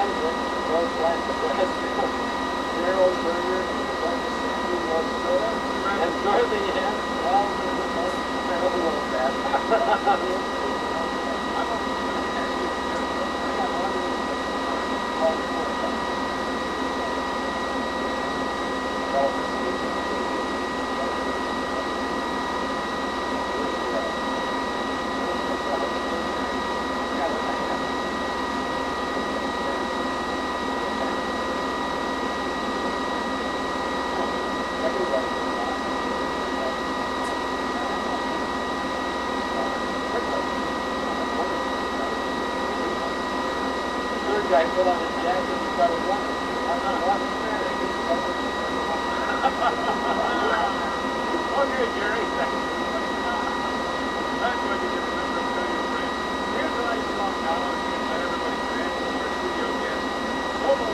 Kansas, was like the breast of Gerald Berger, Stephen Minnesota, and guy put on his jacket and started running. I'm not walking there. Gary. That's what you can remember to your friends. Here's a nice song now. Let everybody dance our studio again. Solo.